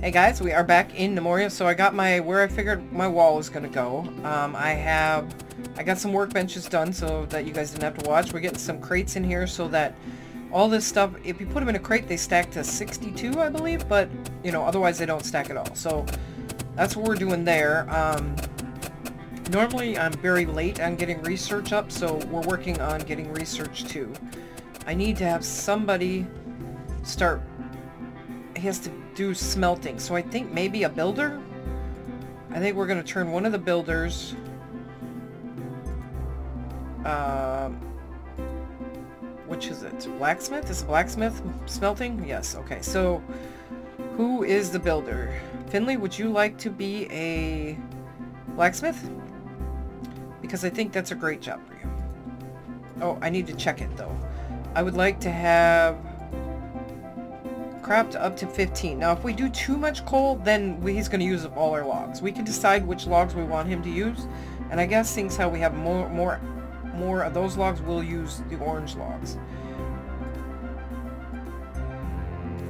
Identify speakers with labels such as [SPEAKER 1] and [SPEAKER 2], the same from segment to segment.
[SPEAKER 1] Hey guys, we are back in Gnomoria. So I got my, where I figured my wall was going to go. Um, I have, I got some workbenches done so that you guys didn't have to watch. We're getting some crates in here so that all this stuff, if you put them in a crate, they stack to 62, I believe. But, you know, otherwise they don't stack at all. So that's what we're doing there. Um, normally I'm very late on getting research up, so we're working on getting research too. I need to have somebody start, has to do smelting. So I think maybe a builder? I think we're going to turn one of the builders... Um, which is it? Blacksmith? Is a blacksmith smelting? Yes, okay. So, who is the builder? Finley, would you like to be a blacksmith? Because I think that's a great job for you. Oh, I need to check it, though. I would like to have craft up to 15. Now, if we do too much coal, then we, he's going to use up all our logs. We can decide which logs we want him to use. And I guess since how we have more, more, more of those logs, we'll use the orange logs.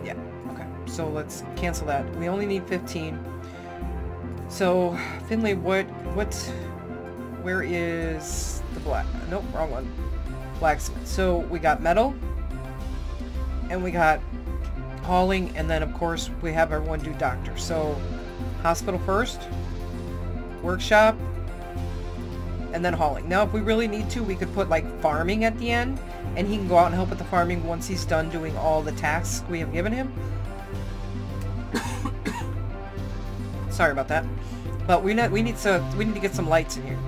[SPEAKER 1] Yeah, okay. So let's cancel that. We only need 15. So, Finley, what, what, where is the black, nope, wrong one. Blacksmith. So we got metal, and we got hauling, and then of course we have everyone do doctor. So hospital first, workshop, and then hauling. Now if we really need to, we could put like farming at the end, and he can go out and help with the farming once he's done doing all the tasks we have given him. Sorry about that. But we need we need to we need to get some lights in here.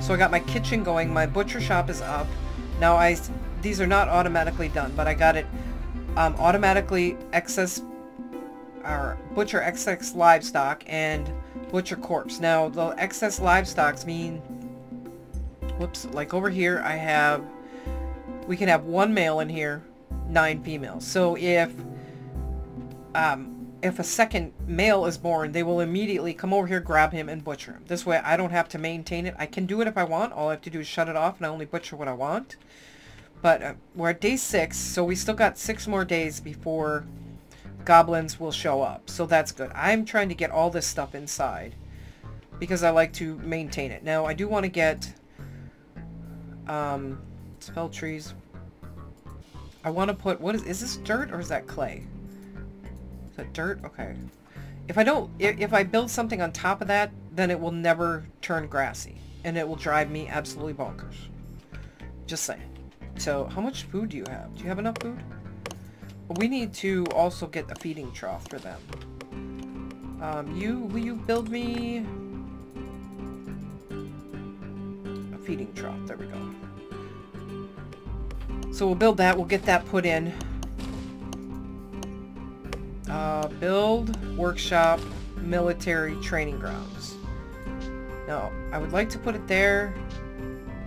[SPEAKER 1] So I got my kitchen going, my butcher shop is up. Now I these are not automatically done, but I got it um, automatically excess or butcher excess livestock and butcher corpse. Now the excess livestocks mean whoops, like over here I have we can have one male in here, nine females. So if um, if a second male is born, they will immediately come over here, grab him, and butcher him. This way I don't have to maintain it. I can do it if I want. All I have to do is shut it off and I only butcher what I want. But uh, we're at day six, so we still got six more days before goblins will show up. So that's good. I'm trying to get all this stuff inside because I like to maintain it. Now, I do want to get um, spell trees. I want to put, what is, is this dirt or is that clay? Is that dirt? Okay. If I don't, if, if I build something on top of that, then it will never turn grassy. And it will drive me absolutely bonkers. Just saying. So, how much food do you have? Do you have enough food? We need to also get a feeding trough for them. Um, you, will you build me a feeding trough? There we go. So we'll build that. We'll get that put in. Uh, build, workshop, military training grounds. Now, I would like to put it there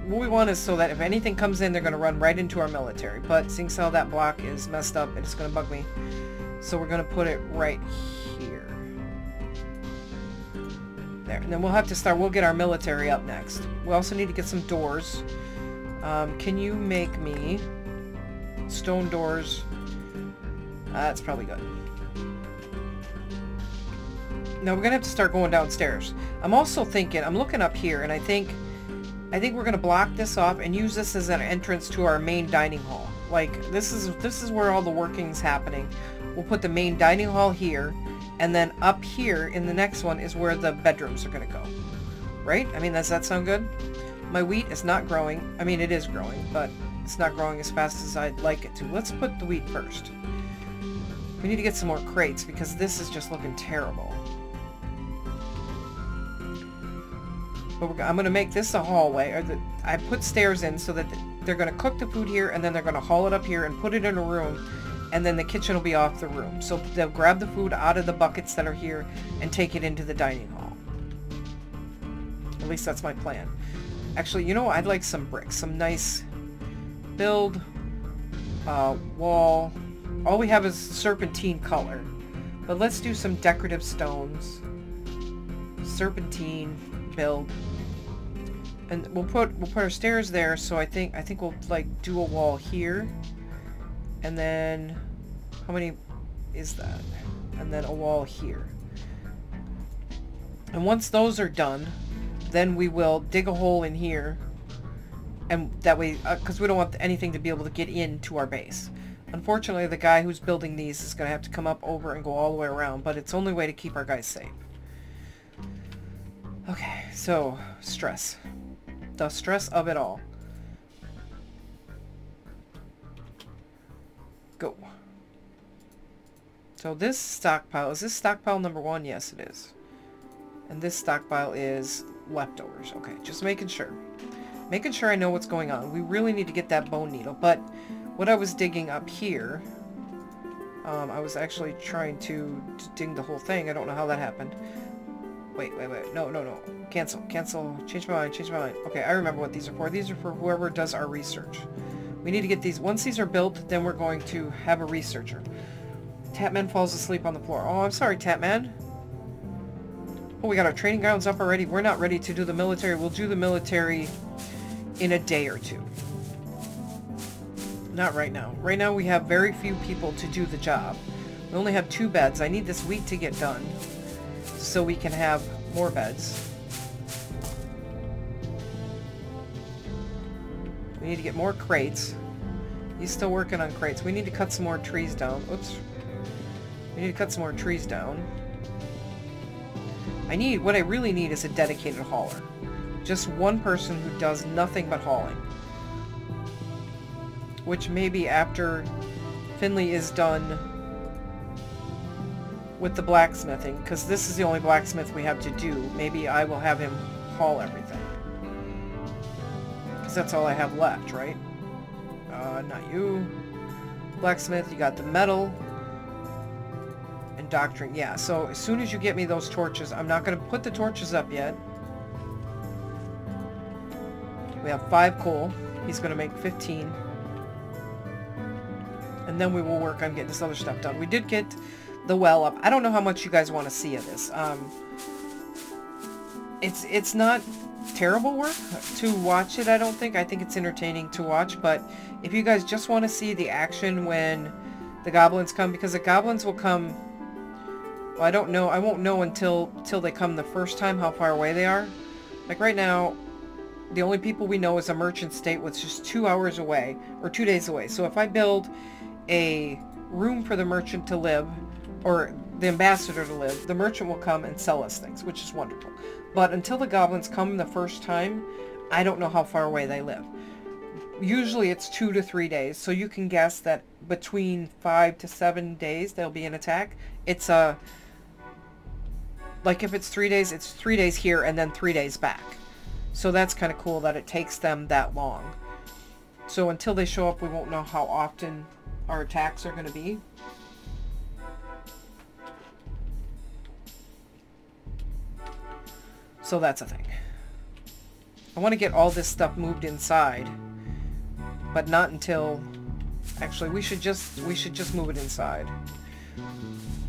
[SPEAKER 1] what we want is so that if anything comes in, they're going to run right into our military. But seeing how that block is messed up, it's going to bug me. So we're going to put it right here. There. And then we'll have to start, we'll get our military up next. We also need to get some doors. Um, can you make me stone doors? Uh, that's probably good. Now we're going to have to start going downstairs. I'm also thinking, I'm looking up here, and I think I think we're going to block this off and use this as an entrance to our main dining hall. Like, this is this is where all the working's happening. We'll put the main dining hall here, and then up here in the next one is where the bedrooms are going to go. Right? I mean, does that sound good? My wheat is not growing. I mean, it is growing, but it's not growing as fast as I'd like it to. Let's put the wheat first. We need to get some more crates because this is just looking terrible. But I'm going to make this a hallway. Or I put stairs in so that they're going to cook the food here and then they're going to haul it up here and put it in a room and then the kitchen will be off the room. So they'll grab the food out of the buckets that are here and take it into the dining hall. At least that's my plan. Actually, you know, I'd like some bricks. Some nice build, uh, wall. All we have is serpentine color. But let's do some decorative stones. Serpentine build and we'll put we'll put our stairs there so I think I think we'll like do a wall here and then how many is that and then a wall here. And once those are done, then we will dig a hole in here and that way, because uh, we don't want anything to be able to get into our base. Unfortunately, the guy who's building these is going to have to come up over and go all the way around, but it's the only way to keep our guys safe. Okay, so, stress. The stress of it all. Go. So this stockpile, is this stockpile number one? Yes, it is. And this stockpile is leftovers. Okay, just making sure. Making sure I know what's going on. We really need to get that bone needle, but what I was digging up here, um, I was actually trying to, to dig the whole thing. I don't know how that happened. Wait, wait, wait. No, no, no. Cancel, cancel. Change my mind, change my mind. Okay, I remember what these are for. These are for whoever does our research. We need to get these. Once these are built, then we're going to have a researcher. Tatman falls asleep on the floor. Oh, I'm sorry, Tatman. Oh, we got our training grounds up already. We're not ready to do the military. We'll do the military in a day or two. Not right now. Right now we have very few people to do the job. We only have two beds. I need this wheat to get done so we can have more beds. We need to get more crates. He's still working on crates. We need to cut some more trees down. Oops. We need to cut some more trees down. I need, what I really need is a dedicated hauler. Just one person who does nothing but hauling. Which maybe after Finley is done with the blacksmithing, because this is the only blacksmith we have to do, maybe I will have him haul everything. Because that's all I have left, right? Uh, not you. Blacksmith, you got the metal. And doctoring, yeah. So as soon as you get me those torches, I'm not going to put the torches up yet. We have five coal. He's going to make 15. And then we will work on getting this other stuff done. We did get the well up. I don't know how much you guys want to see of this. Um, it's it's not terrible work to watch it, I don't think. I think it's entertaining to watch, but if you guys just want to see the action when the goblins come, because the goblins will come... Well, I don't know. I won't know until, until they come the first time how far away they are. Like right now, the only people we know is a merchant state which is two hours away, or two days away. So if I build a room for the merchant to live, or the ambassador to live, the merchant will come and sell us things, which is wonderful. But until the goblins come the first time, I don't know how far away they live. Usually it's two to three days, so you can guess that between five to seven days there'll be an attack. It's a... Like if it's three days, it's three days here and then three days back. So that's kind of cool that it takes them that long. So until they show up, we won't know how often our attacks are going to be. So that's a thing. I want to get all this stuff moved inside, but not until... Actually, we should just we should just move it inside.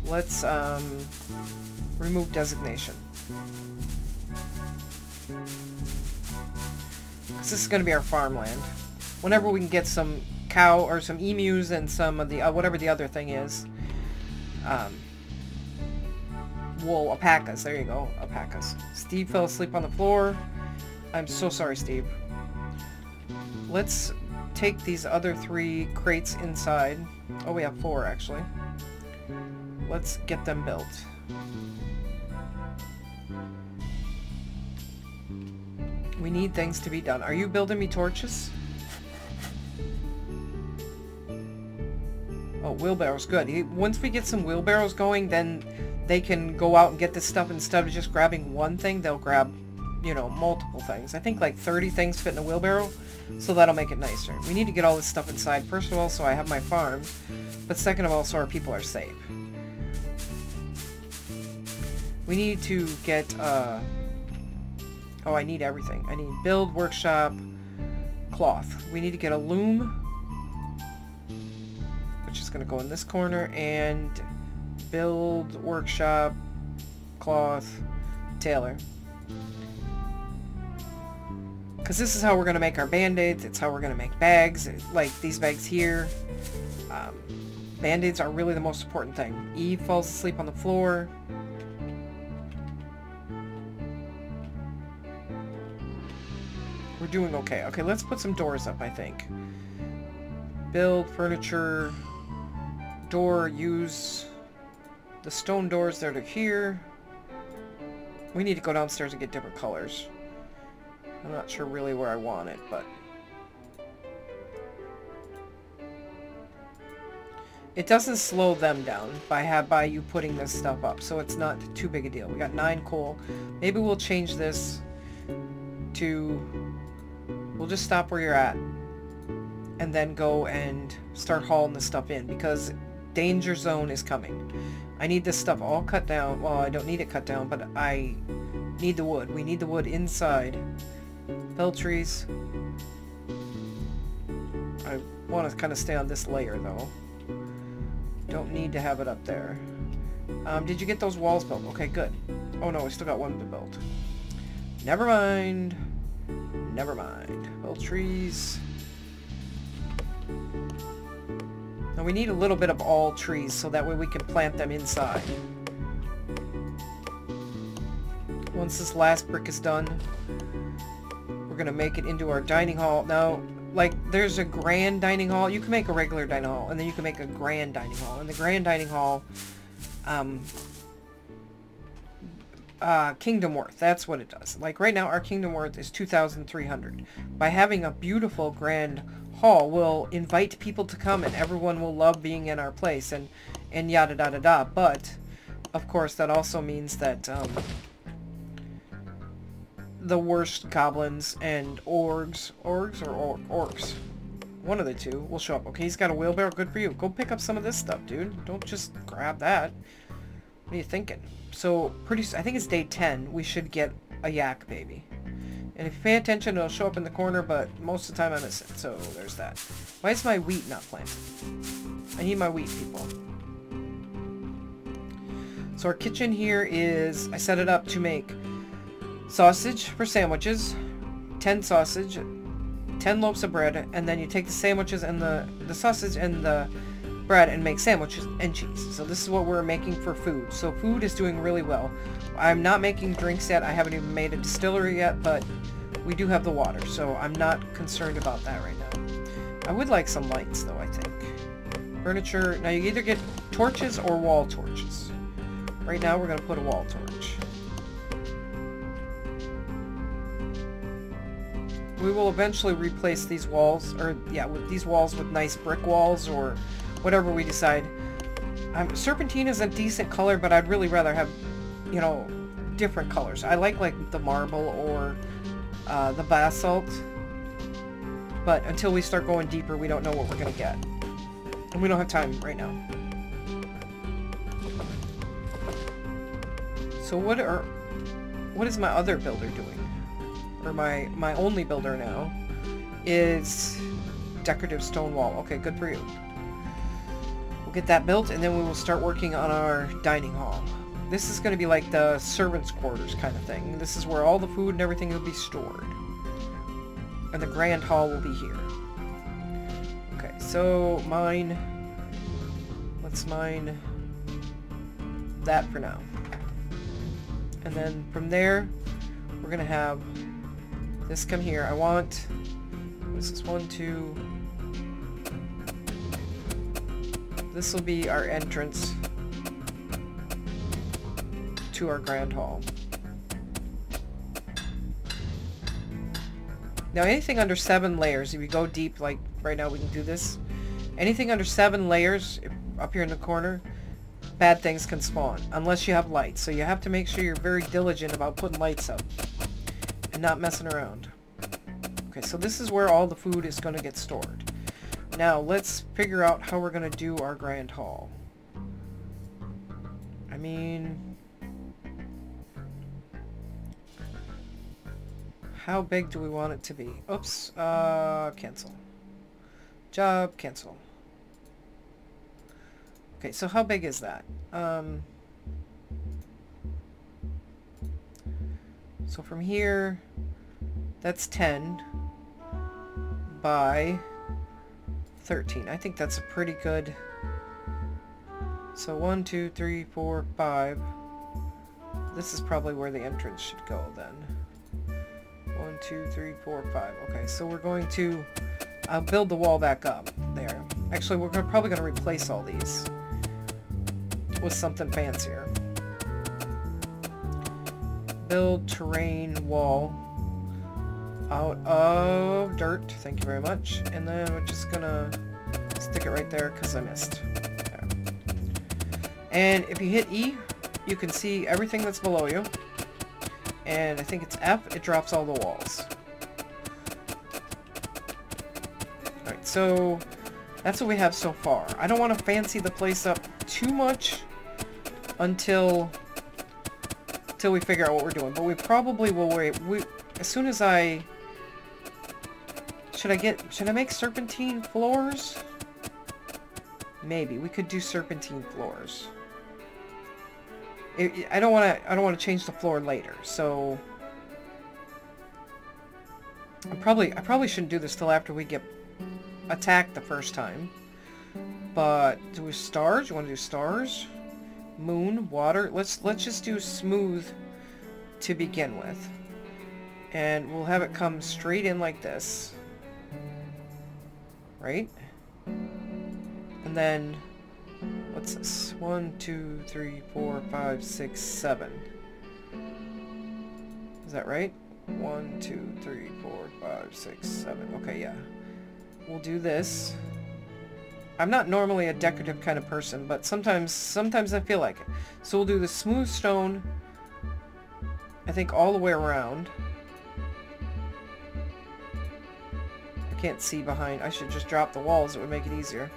[SPEAKER 1] Let's um, remove designation. Because this is going to be our farmland. Whenever we can get some cow or some emus and some of the uh, whatever the other thing is, um, wool alpacas. There you go, alpacas. Steve fell asleep on the floor. I'm so sorry, Steve. Let's take these other three crates inside. Oh, we have four, actually. Let's get them built. We need things to be done. Are you building me torches? Wheelbarrows, good. Once we get some wheelbarrows going, then they can go out and get this stuff instead of just grabbing one thing, they'll grab, you know, multiple things. I think like 30 things fit in a wheelbarrow, so that'll make it nicer. We need to get all this stuff inside, first of all, so I have my farm, but second of all, so our people are safe. We need to get, uh, Oh, I need everything. I need build, workshop, cloth. We need to get a loom, going to go in this corner, and build, workshop, cloth, tailor. Because this is how we're going to make our band-aids. It's how we're going to make bags, like these bags here. Um, Band-aids are really the most important thing. Eve falls asleep on the floor. We're doing okay. Okay, let's put some doors up, I think. Build, furniture, door, use the stone doors that are here. We need to go downstairs and get different colors. I'm not sure really where I want it, but... It doesn't slow them down by have by you putting this stuff up, so it's not too big a deal. We got nine coal. Maybe we'll change this to... We'll just stop where you're at. And then go and start hauling the stuff in, because danger zone is coming. I need this stuff all cut down. Well, I don't need it cut down, but I need the wood. We need the wood inside. Fell trees. I want to kind of stay on this layer, though. Don't need to have it up there. Um, did you get those walls built? Okay, good. Oh no, we still got one to build. Never mind. Never mind. Fell trees. And we need a little bit of all trees so that way we can plant them inside. Once this last brick is done, we're going to make it into our dining hall. Now, like, there's a grand dining hall. You can make a regular dining hall, and then you can make a grand dining hall. And the grand dining hall, um, uh, Kingdom Worth. That's what it does. Like, right now, our Kingdom Worth is 2,300. By having a beautiful grand hall we'll invite people to come and everyone will love being in our place and, and yada da da da. But, of course, that also means that um, the worst goblins and orgs, orgs or or orcs, one of the two, will show up. Okay, he's got a wheelbarrow. Good for you. Go pick up some of this stuff, dude. Don't just grab that. What are you thinking? So, pretty. I think it's day 10. We should get a yak baby. And if you pay attention, it'll show up in the corner, but most of the time I miss it. So there's that. Why is my wheat not planted? I need my wheat, people. So our kitchen here is, I set it up to make sausage for sandwiches, 10 sausage, 10 loaves of bread, and then you take the sandwiches and the, the sausage and the bread and make sandwiches and cheese. So this is what we're making for food. So food is doing really well. I'm not making drinks yet. I haven't even made a distillery yet, but we do have the water, so I'm not concerned about that right now. I would like some lights, though, I think. Furniture. Now, you either get torches or wall torches. Right now, we're going to put a wall torch. We will eventually replace these walls, or, yeah, with these walls with nice brick walls, or whatever we decide. Um, Serpentine is a decent color, but I'd really rather have, you know, different colors. I like, like, the marble or uh, the basalt. But until we start going deeper, we don't know what we're going to get. And we don't have time right now. So what are... What is my other builder doing? Or my, my only builder now is decorative stone wall. Okay, good for you. We'll get that built, and then we will start working on our dining hall. This is going to be like the servants' quarters kind of thing. This is where all the food and everything will be stored. And the grand hall will be here. Okay, so mine... Let's mine that for now. And then from there, we're going to have this come here. I want... This is one, two... This will be our entrance to our Grand Hall. Now anything under seven layers, if you go deep, like right now we can do this, anything under seven layers, up here in the corner, bad things can spawn, unless you have lights. So you have to make sure you're very diligent about putting lights up, and not messing around. Okay, so this is where all the food is going to get stored. Now, let's figure out how we're going to do our Grand Hall. I mean... How big do we want it to be? Oops, uh, cancel. Job, cancel. Okay, so how big is that? Um, so from here, that's 10 by 13. I think that's a pretty good So one, two, three, four, five. This is probably where the entrance should go then. One, two, three, four, five. Okay, so we're going to... I'll build the wall back up there. Actually, we're gonna, probably going to replace all these with something fancier. Build terrain wall out of dirt. Thank you very much. And then we're just gonna stick it right there because I missed. There. And if you hit E, you can see everything that's below you. And I think it's F, it drops all the walls. Alright, so that's what we have so far. I don't want to fancy the place up too much until until we figure out what we're doing. But we probably will wait. We, as soon as I should I get... Should I make serpentine floors? Maybe. We could do serpentine floors. I don't want to. I don't want to change the floor later. So I probably. I probably shouldn't do this till after we get attacked the first time. But do we stars? You want to do stars? Moon, water. Let's let's just do smooth to begin with, and we'll have it come straight in like this right? And then, what's this? One, two, three, four, five, six, seven. Is that right? One, two, three, four, five, six, seven. Okay, yeah. We'll do this. I'm not normally a decorative kind of person, but sometimes, sometimes I feel like it. So we'll do the smooth stone, I think all the way around. Can't see behind. I should just drop the walls. It would make it easier.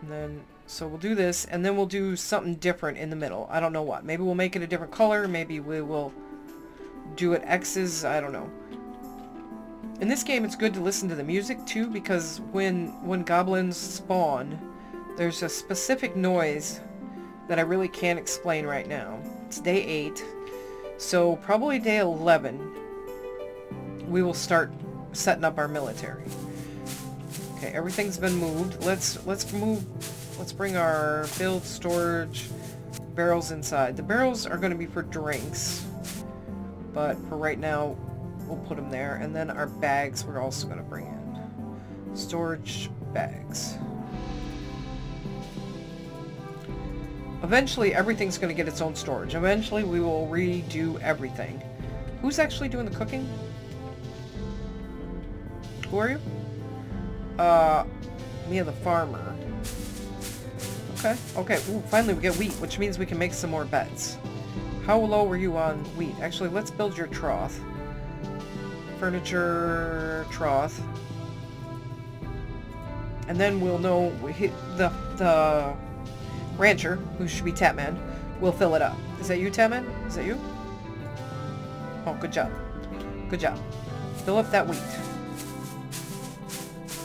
[SPEAKER 1] And then, so we'll do this, and then we'll do something different in the middle. I don't know what. Maybe we'll make it a different color. Maybe we will do it X's. I don't know. In this game, it's good to listen to the music, too, because when, when goblins spawn, there's a specific noise that I really can't explain right now. It's day 8. So probably day 11, we will start setting up our military. Okay, everything's been moved. Let's let's move. Let's bring our build storage barrels inside. The barrels are going to be for drinks, but for right now, we'll put them there. And then our bags we're also going to bring in. Storage bags. Eventually, everything's going to get its own storage. Eventually, we will redo everything. Who's actually doing the cooking? Who are you? Uh, Mia the farmer. Okay, okay. Ooh, finally we get wheat, which means we can make some more beds. How low were you on wheat? Actually, let's build your trough. Furniture trough. And then we'll know we hit the the Rancher, who should be Tapman, will fill it up. Is that you, Tapman? Is that you? Oh, good job. Good job. Fill up that wheat.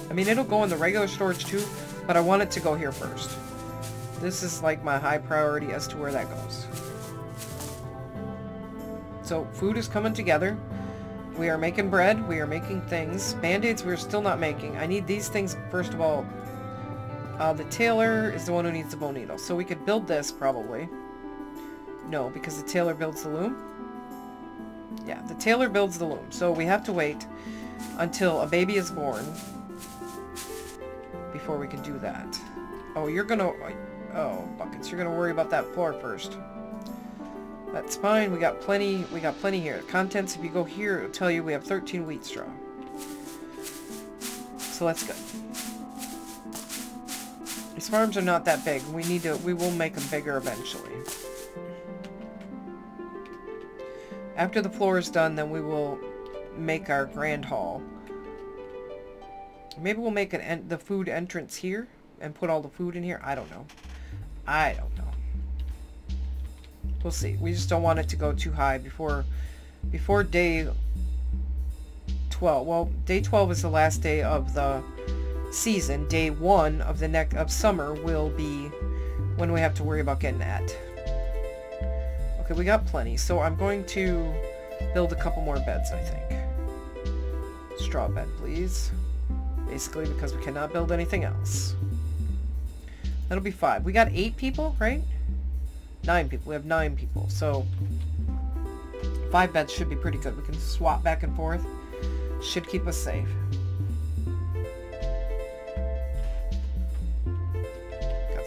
[SPEAKER 1] I mean, it'll go in the regular storage too, but I want it to go here first. This is like my high priority as to where that goes. So, food is coming together. We are making bread. We are making things. Band-aids we're still not making. I need these things, first of all, uh, the tailor is the one who needs the bone needle. So we could build this, probably. No, because the tailor builds the loom. Yeah, the tailor builds the loom. So we have to wait until a baby is born before we can do that. Oh, you're gonna... Oh, buckets. You're gonna worry about that floor first. That's fine. We got plenty. We got plenty here. Contents, if you go here, it'll tell you we have 13 wheat straw. So let's go. These farms are not that big. We need to, we will make them bigger eventually. After the floor is done, then we will make our grand hall. Maybe we'll make an the food entrance here and put all the food in here. I don't know. I don't know. We'll see. We just don't want it to go too high before before day 12. Well, day 12 is the last day of the season, day one of the neck of summer will be when we have to worry about getting that. Okay, we got plenty, so I'm going to build a couple more beds, I think. Straw bed, please. Basically because we cannot build anything else. That'll be five. We got eight people, right? Nine people. We have nine people. So five beds should be pretty good. We can swap back and forth. Should keep us safe.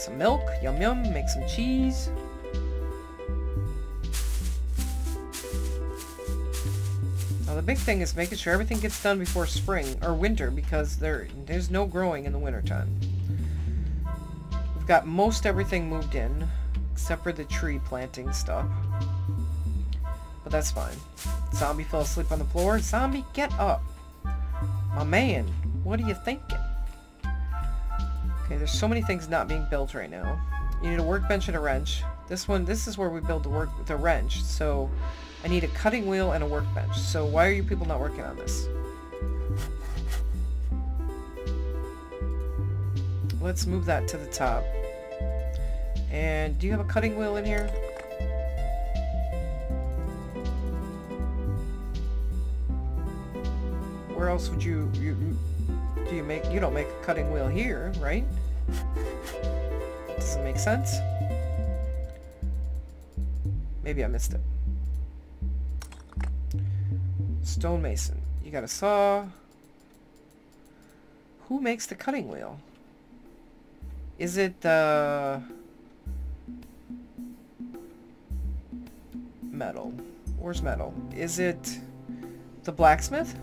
[SPEAKER 1] Some milk. Yum yum. Make some cheese. Now the big thing is making sure everything gets done before spring or winter because there there's no growing in the wintertime. We've got most everything moved in except for the tree planting stuff. But that's fine. Zombie fell asleep on the floor. Zombie, get up. My man, what are you thinking? Okay, there's so many things not being built right now. You need a workbench and a wrench. This one, this is where we build the work the wrench. So I need a cutting wheel and a workbench. So why are you people not working on this? Let's move that to the top. And do you have a cutting wheel in here? Where else would you, you you make, you don't make a cutting wheel here, right? Does it make sense? Maybe I missed it. Stonemason. You got a saw. Who makes the cutting wheel? Is it the... Metal. Where's metal? Is it the blacksmith?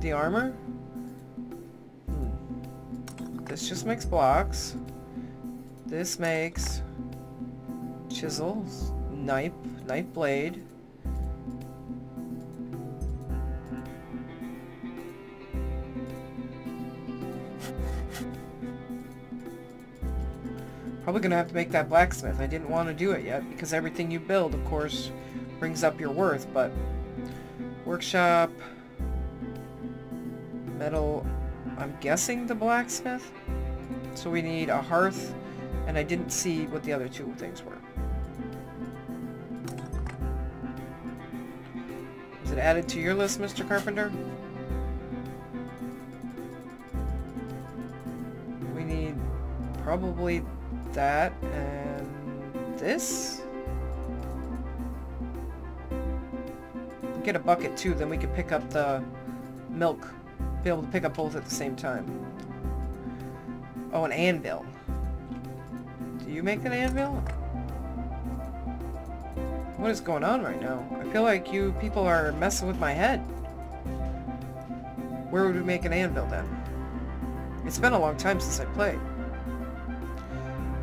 [SPEAKER 1] The armor? This just makes blocks. This makes chisels, knife, knife blade. Probably gonna have to make that blacksmith. I didn't want to do it yet because everything you build, of course, brings up your worth, but workshop, metal, I'm guessing the blacksmith? So we need a hearth, and I didn't see what the other two things were. Is it added to your list, Mr. Carpenter? We need probably that and this. Get a bucket too, then we can pick up the milk. Be able to pick up both at the same time. Oh, an anvil. Do you make an anvil? What is going on right now? I feel like you people are messing with my head. Where would we make an anvil then? It's been a long time since I played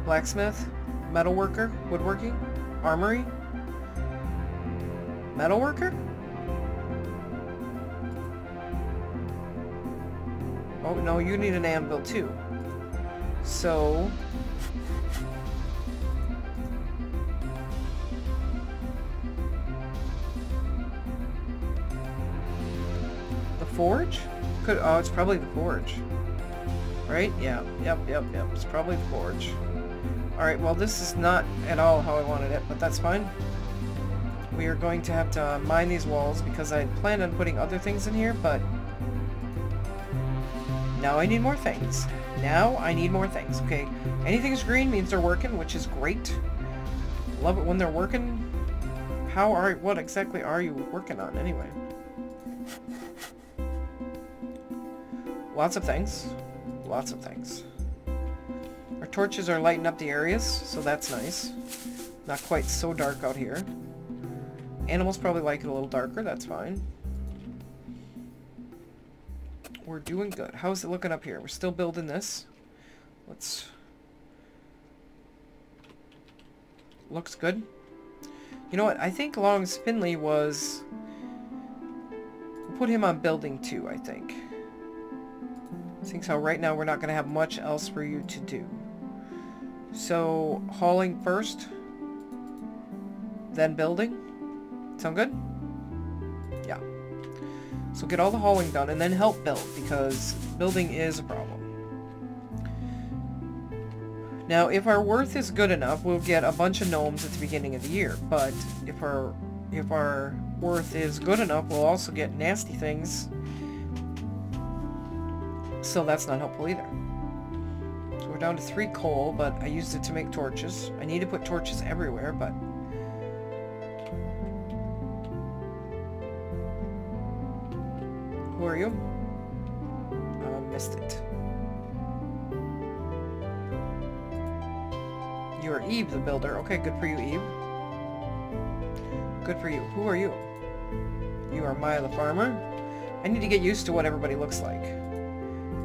[SPEAKER 1] blacksmith, metalworker, woodworking, armory, metalworker? Oh, no, you need an anvil too. So... The forge? Could, oh, it's probably the forge. Right? Yeah, yep, yep, yep. It's probably the forge. Alright, well this is not at all how I wanted it, but that's fine. We are going to have to uh, mine these walls because I planned on putting other things in here, but now I need more things. Now I need more things. Okay, anything's green means they're working, which is great. Love it when they're working. How are, what exactly are you working on anyway? Lots of things. Lots of things Our torches are lighting up the areas, so that's nice. Not quite so dark out here. Animals probably like it a little darker, that's fine. We're doing good. How's it looking up here? We're still building this. Let's... Looks good. You know what? I think Long Spinley was... We'll put him on building two, I think. I think so. Right now, we're not going to have much else for you to do. So, hauling first, then building. Sound good? So get all the hauling done and then help build because building is a problem. Now, if our worth is good enough, we'll get a bunch of gnomes at the beginning of the year. But if our if our worth is good enough, we'll also get nasty things so that's not helpful either. So we're down to three coal, but I used it to make torches. I need to put torches everywhere, but... Who are you? Uh, missed it. You're Eve, the builder. Okay, good for you, Eve. Good for you. Who are you? You are Maya the farmer. I need to get used to what everybody looks like.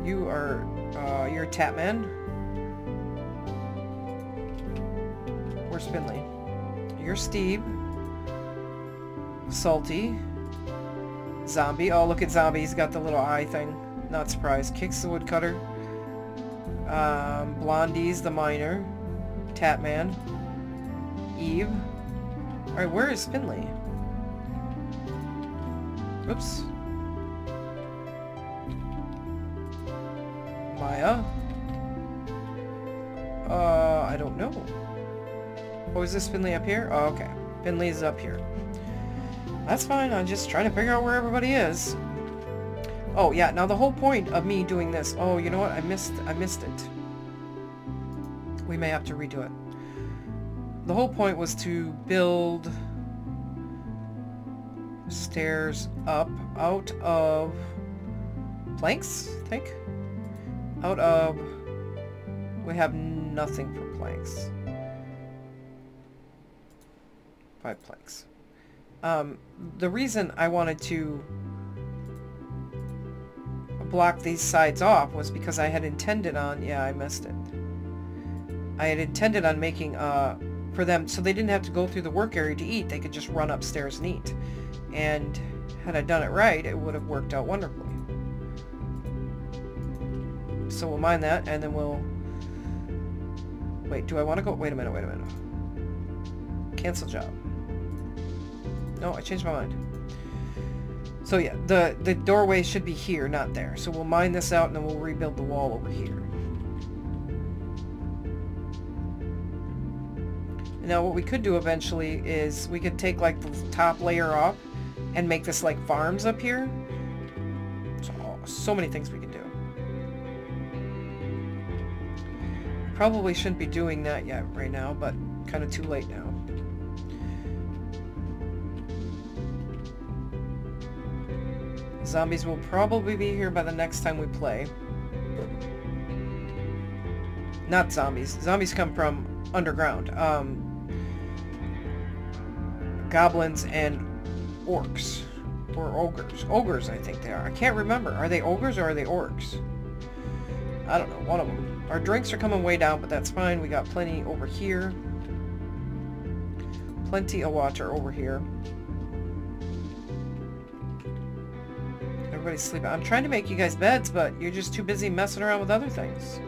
[SPEAKER 1] You are, uh, you're Tatman. Where's Finley? You're Steve. Salty. Zombie. Oh, look at Zombie. He's got the little eye thing. Not surprised. Kicks the woodcutter. Um, Blondie's the miner. Tatman. Eve. Alright, where is Finley? Oops. Maya? Uh, I don't know. Oh, is this Finley up here? Oh, okay. Finley's up here. That's fine, I'm just trying to figure out where everybody is. Oh, yeah, now the whole point of me doing this... Oh, you know what? I missed, I missed it. We may have to redo it. The whole point was to build stairs up out of planks, I think? Out of... We have nothing for planks. Five planks. Um, the reason I wanted to block these sides off was because I had intended on... Yeah, I missed it. I had intended on making, uh, for them, so they didn't have to go through the work area to eat. They could just run upstairs and eat. And had I done it right, it would have worked out wonderfully. So we'll mind that, and then we'll... Wait, do I want to go? Wait a minute, wait a minute. Cancel job. No, I changed my mind. So yeah, the, the doorway should be here, not there. So we'll mine this out, and then we'll rebuild the wall over here. Now what we could do eventually is we could take like the top layer off and make this like farms up here. So, so many things we can do. Probably shouldn't be doing that yet right now, but kind of too late now. Zombies will probably be here by the next time we play. Not zombies. Zombies come from underground. Um, goblins and orcs. Or ogres. Ogres, I think they are. I can't remember. Are they ogres or are they orcs? I don't know. One of them. Our drinks are coming way down, but that's fine. We got plenty over here. Plenty of water over here. Everybody's sleeping. I'm trying to make you guys beds, but you're just too busy messing around with other things.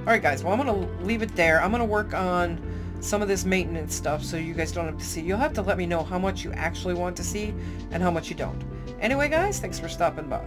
[SPEAKER 1] Alright guys, well I'm going to leave it there. I'm going to work on some of this maintenance stuff so you guys don't have to see. You'll have to let me know how much you actually want to see and how much you don't. Anyway guys, thanks for stopping by.